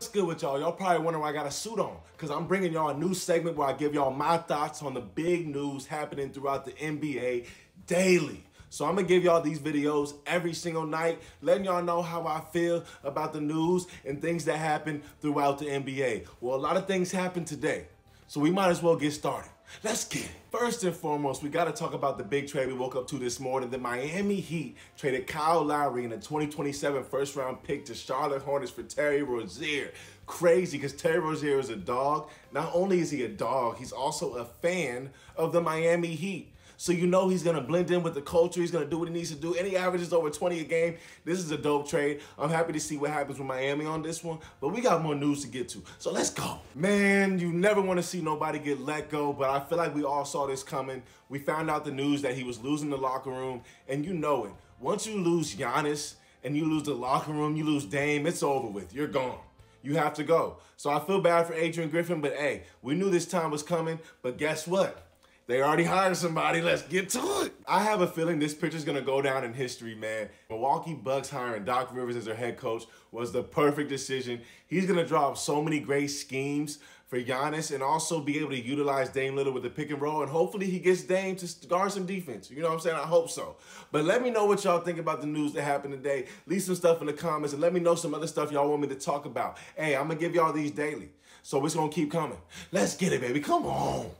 What's good with y'all? Y'all probably wondering why I got a suit on. Because I'm bringing y'all a new segment where I give y'all my thoughts on the big news happening throughout the NBA daily. So I'm gonna give y'all these videos every single night, letting y'all know how I feel about the news and things that happen throughout the NBA. Well, a lot of things happened today, so we might as well get started. Let's get it. First and foremost, we got to talk about the big trade we woke up to this morning. The Miami Heat traded Kyle Lowry and a 2027 first round pick to Charlotte Hornets for Terry Rozier. Crazy because Terry Rozier is a dog. Not only is he a dog, he's also a fan of the Miami Heat. So you know he's gonna blend in with the culture. He's gonna do what he needs to do. Any averages over 20 a game. This is a dope trade. I'm happy to see what happens with Miami on this one. But we got more news to get to. So let's go. Man, you never want to see nobody get let go, but I feel like we all saw this coming. We found out the news that he was losing the locker room, and you know it. Once you lose Giannis and you lose the locker room, you lose Dame, it's over with. You're gone you have to go. So I feel bad for Adrian Griffin, but hey, we knew this time was coming. But guess what? They already hired somebody. Let's get to it. I have a feeling this picture's gonna go down in history, man. Milwaukee Bucks hiring Doc Rivers as their head coach was the perfect decision. He's gonna draw up so many great schemes for Giannis and also be able to utilize Dame Lillard with the pick and roll. And hopefully he gets Dame to guard some defense. You know what I'm saying? I hope so. But let me know what y'all think about the news that happened today. Leave some stuff in the comments and let me know some other stuff y'all want me to talk about. Hey, I'm gonna give y'all these daily. So it's gonna keep coming. Let's get it, baby. Come on.